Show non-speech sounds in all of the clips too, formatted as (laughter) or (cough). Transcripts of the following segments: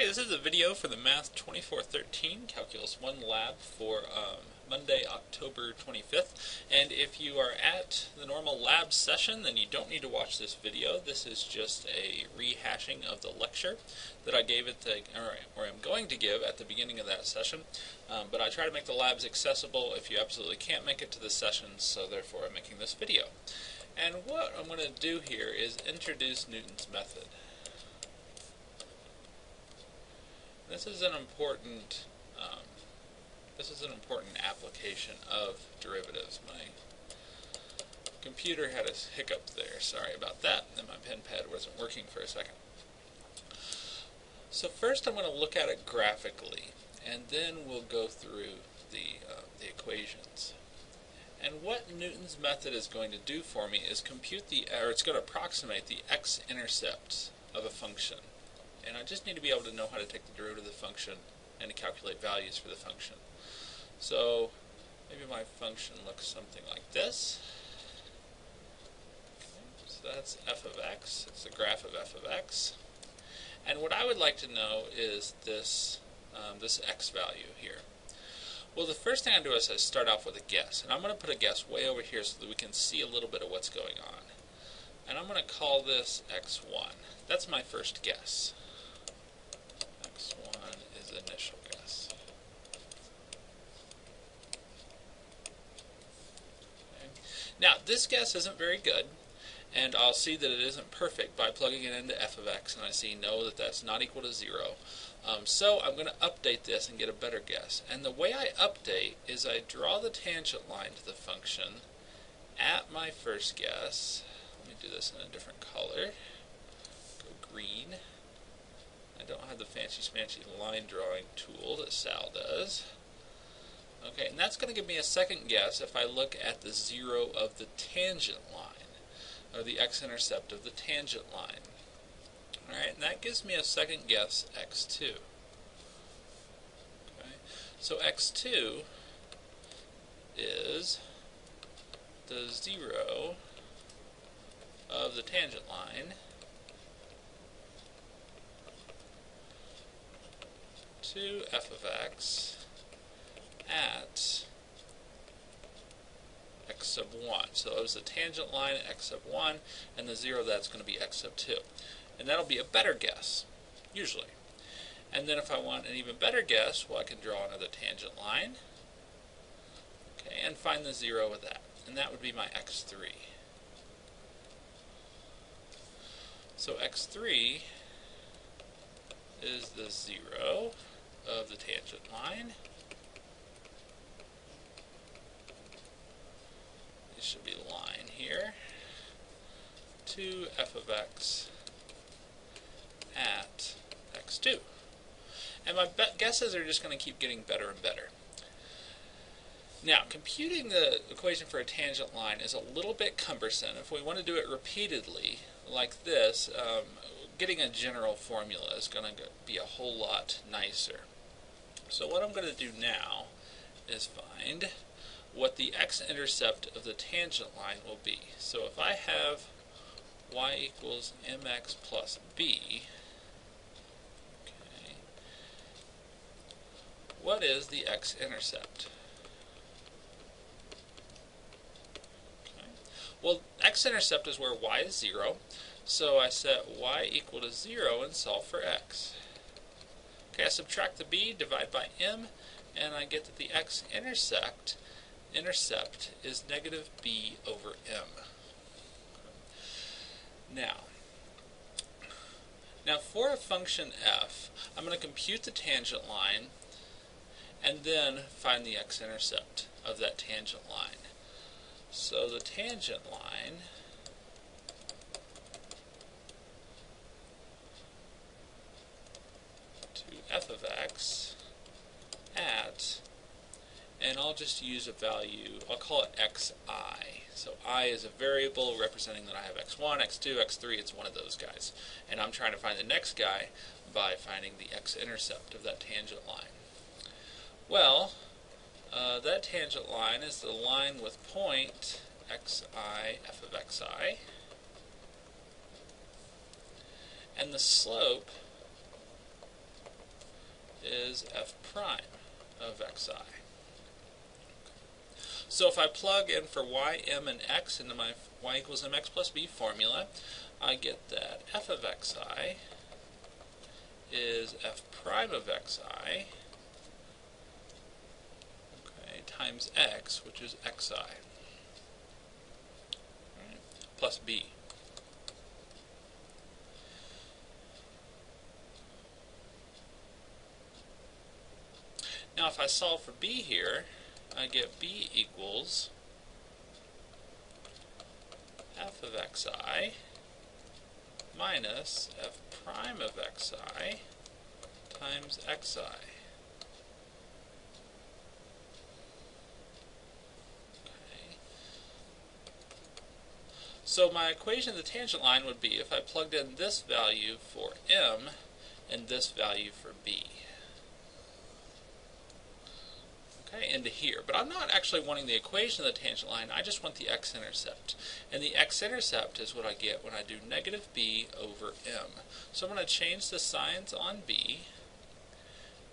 Okay, this is a video for the Math 2413 Calculus 1 lab for um, Monday, October 25th. And if you are at the normal lab session, then you don't need to watch this video. This is just a rehashing of the lecture that I gave at the, or, or I'm going to give at the beginning of that session. Um, but I try to make the labs accessible if you absolutely can't make it to the session, so therefore I'm making this video. And what I'm going to do here is introduce Newton's method. This is an important um, this is an important application of derivatives. My computer had a hiccup there. Sorry about that. And my pen pad wasn't working for a second. So first I'm going to look at it graphically, and then we'll go through the, uh, the equations. And what Newton's method is going to do for me is compute the, or it's going to approximate the x-intercepts of a function. And I just need to be able to know how to take the derivative of the function and to calculate values for the function. So maybe my function looks something like this. Okay, so that's f of x. It's the graph of f of x. And what I would like to know is this, um, this x value here. Well, the first thing I do is I start off with a guess. And I'm going to put a guess way over here so that we can see a little bit of what's going on. And I'm going to call this x1. That's my first guess. Now, this guess isn't very good, and I'll see that it isn't perfect by plugging it into f of x, and I see no, that that's not equal to 0. Um, so I'm going to update this and get a better guess. And the way I update is I draw the tangent line to the function at my first guess. Let me do this in a different color. Go green. Don't have the fancy fancy line drawing tool that Sal does. Okay, and that's going to give me a second guess if I look at the zero of the tangent line, or the x-intercept of the tangent line. Alright, and that gives me a second guess, x2. Okay, so x2 is the zero of the tangent line to f of x at x sub 1. So it was the tangent line at x sub 1, and the 0 that's going to be x sub 2. And that'll be a better guess, usually. And then if I want an even better guess, well, I can draw another tangent line, okay, and find the 0 with that. And that would be my x3. So x3 is the 0 of the tangent line. This should be the line here to f of x at x2. And my guesses are just going to keep getting better and better. Now, computing the equation for a tangent line is a little bit cumbersome. If we want to do it repeatedly, like this, um, getting a general formula is going to be a whole lot nicer. So what I'm going to do now is find what the x-intercept of the tangent line will be. So if I have y equals mx plus b, okay, what is the x-intercept? Okay. Well, x-intercept is where y is 0, so I set y equal to 0 and solve for x. Okay, I subtract the b, divide by m, and I get that the x-intercept intercept is negative b over m. Now, now for a function f, I'm going to compute the tangent line and then find the x-intercept of that tangent line. So the tangent line to f of x at and I'll just use a value, I'll call it xi. So i is a variable representing that I have x1, x2, x3, it's one of those guys. And I'm trying to find the next guy by finding the x-intercept of that tangent line. Well, uh, that tangent line is the line with point xi f of xi. And the slope is f prime of xi. So if I plug in for y, m, and x into my y equals mx plus b formula, I get that f of xi is f prime of xi okay, times x, which is xi, right, plus b. Now if I solve for b here, I get b equals f of xi minus f prime of xi times xi. So my equation of the tangent line would be if I plugged in this value for m and this value for b. okay, into here. But I'm not actually wanting the equation of the tangent line, I just want the x-intercept. And the x-intercept is what I get when I do negative b over m. So I'm going to change the signs on b,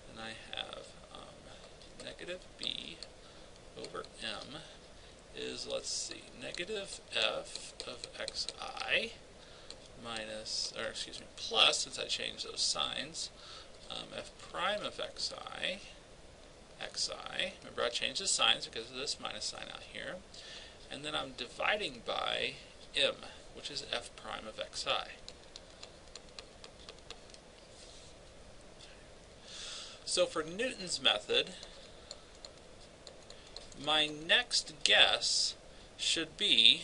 and I have um, negative b over m is, let's see, negative f of xi minus, or excuse me, plus, since I changed those signs, um, f prime of xi xi. Remember I changed the signs because of this minus sign out here. And then I'm dividing by m, which is f prime of xi. So for Newton's method, my next guess should be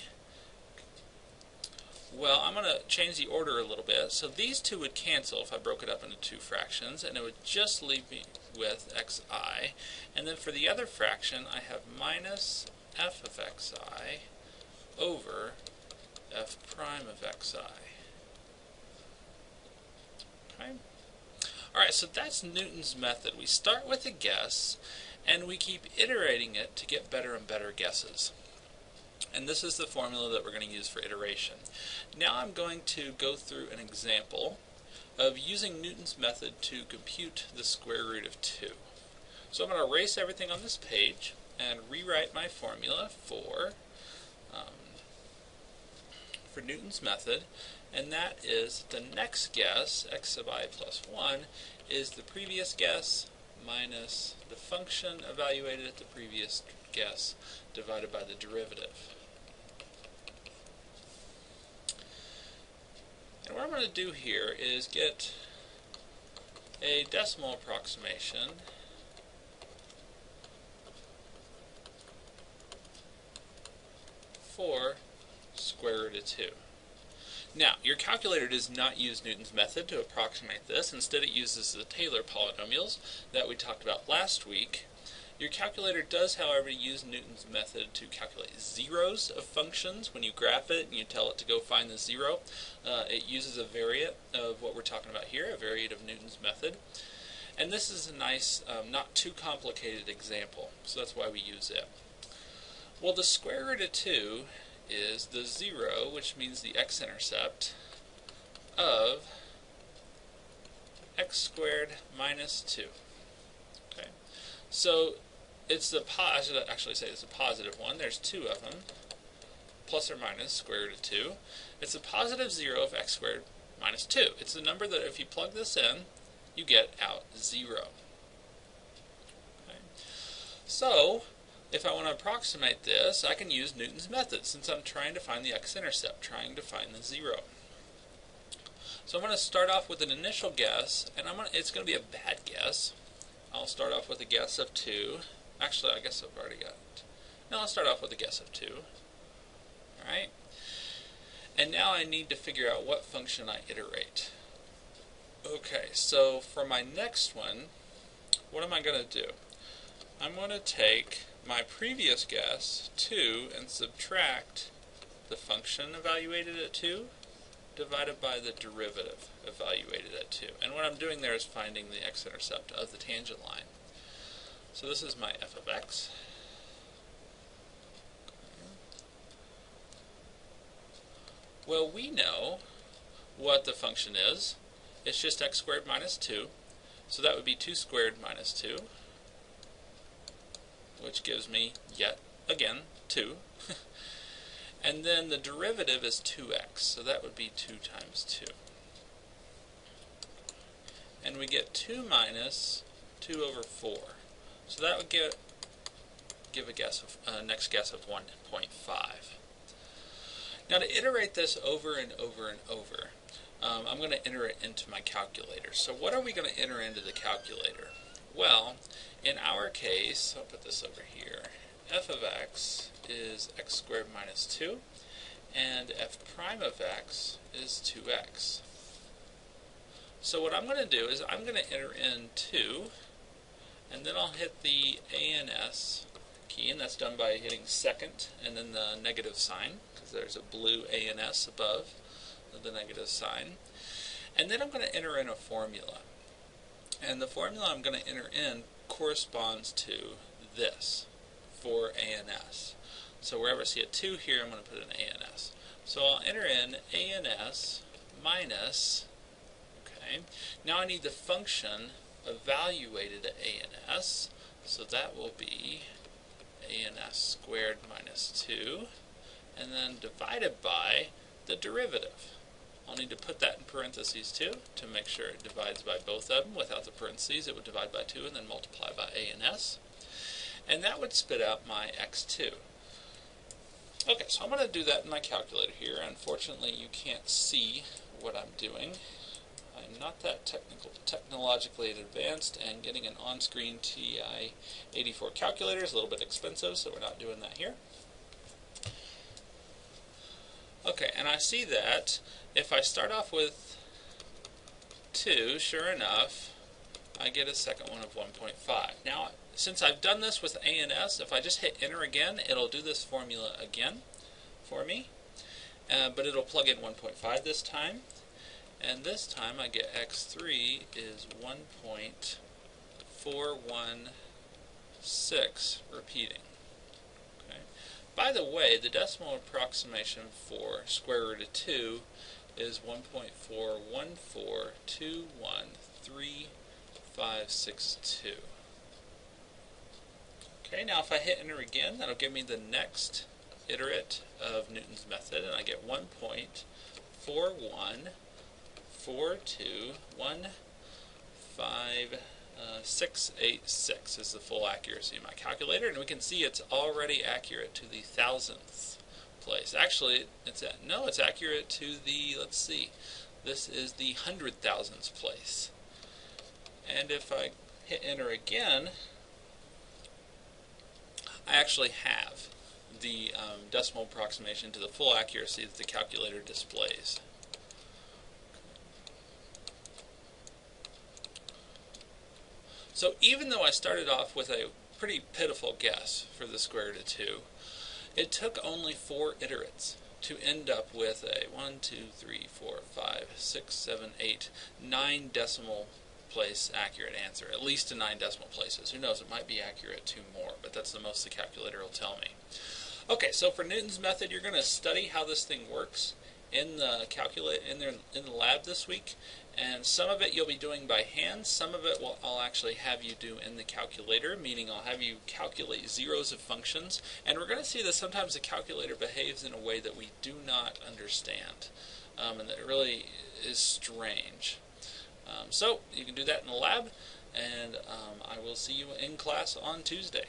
well, I'm going to change the order a little bit. So these two would cancel if I broke it up into two fractions, and it would just leave me with xi. And then for the other fraction, I have minus f of xi over f prime of xi. Okay? Alright, so that's Newton's method. We start with a guess, and we keep iterating it to get better and better guesses. And this is the formula that we're going to use for iteration. Now I'm going to go through an example of using Newton's method to compute the square root of 2. So I'm going to erase everything on this page and rewrite my formula for um, for Newton's method, and that is the next guess, x sub i plus 1, is the previous guess minus the function evaluated at the previous guess divided by the derivative. I'm going to do here is get a decimal approximation for square root of 2. Now, your calculator does not use Newton's method to approximate this. Instead, it uses the Taylor polynomials that we talked about last week. Your calculator does, however, use Newton's method to calculate zeros of functions. When you graph it and you tell it to go find the zero, uh, it uses a variate of what we're talking about here, a variate of Newton's method. And this is a nice, um, not too complicated example, so that's why we use it. Well, the square root of 2 is the 0, which means the x-intercept, of x squared minus 2. So it's the I should actually say it's a positive one. There's two of them, plus or minus square root of 2. It's a positive 0 of x squared minus 2. It's the number that if you plug this in, you get out 0. Okay. So, if I want to approximate this, I can use Newton's method since I'm trying to find the x-intercept, trying to find the 0. So I'm going to start off with an initial guess, and I'm to, it's going to be a bad guess. I'll start off with a guess of 2. Actually, I guess I've already got. No, I'll start off with a guess of 2. Alright? And now I need to figure out what function I iterate. Okay, so for my next one, what am I going to do? I'm going to take my previous guess, 2, and subtract the function evaluated at 2 divided by the derivative evaluated at 2. And what I'm doing there is finding the x-intercept of the tangent line. So this is my f of x. Well, we know what the function is. It's just x squared minus 2. So that would be 2 squared minus 2, which gives me, yet again, 2. (laughs) and then the derivative is 2x, so that would be 2 times 2. And we get 2 minus 2 over 4. So that would get give a guess of uh, next guess of 1.5. Now to iterate this over and over and over, um, I'm going to enter it into my calculator. So what are we going to enter into the calculator? Well, in our case, I'll put this over here, f of x is x squared minus 2, and f prime of x is 2x. So what I'm going to do is I'm going to enter in 2, and then I'll hit the ANS key, and that's done by hitting second and then the negative sign, because there's a blue ANS above the negative sign. And then I'm going to enter in a formula. And the formula I'm going to enter in corresponds to this for ANS. So wherever I see a 2 here, I'm going to put an ANS. So I'll enter in ANS minus, okay, now I need the function evaluated at ANS, so that will be ANS squared minus 2, and then divided by the derivative. I'll need to put that in parentheses too to make sure it divides by both of them. Without the parentheses, it would divide by 2 and then multiply by a and that would spit out my x2. Okay, so I'm going to do that in my calculator here. Unfortunately, you can't see what I'm doing. I'm not that technical, technologically advanced, and getting an on-screen TI-84 calculator is a little bit expensive, so we're not doing that here. Okay, and I see that if I start off with 2, sure enough, I get a second one of 1.5. Now, since I've done this with ANS, if I just hit enter again, it'll do this formula again for me, uh, but it'll plug in 1.5 this time, and this time I get x3 is 1.416 repeating. Okay. By the way, the decimal approximation for square root of 2 is 1.41213562. Okay, now if I hit enter again, that'll give me the next iterate of Newton's method, and I get 1.414215 uh, 686 is the full accuracy of my calculator, and we can see it's already accurate to the thousandth place. Actually, it's at, no, it's accurate to the, let's see, this is the hundred thousandths place. And if I hit enter again, I actually have the um, decimal approximation to the full accuracy that the calculator displays. So even though I started off with a pretty pitiful guess for the square root of 2, it took only four iterates to end up with a 1, 2, 3, 4, 5, 6, 7, 8, 9 decimal place accurate answer, at least to 9 decimal places. Who knows, it might be accurate to more, but that's the most the calculator will tell me. Okay, so for Newton's method, you're going to study how this thing works in the calculate in the in the lab this week, and some of it you'll be doing by hand. Some of it will I'll actually have you do in the calculator, meaning I'll have you calculate zeros of functions. And we're going to see that sometimes the calculator behaves in a way that we do not understand, um, and that really is strange. Um, so you can do that in the lab, and um, I will see you in class on Tuesday.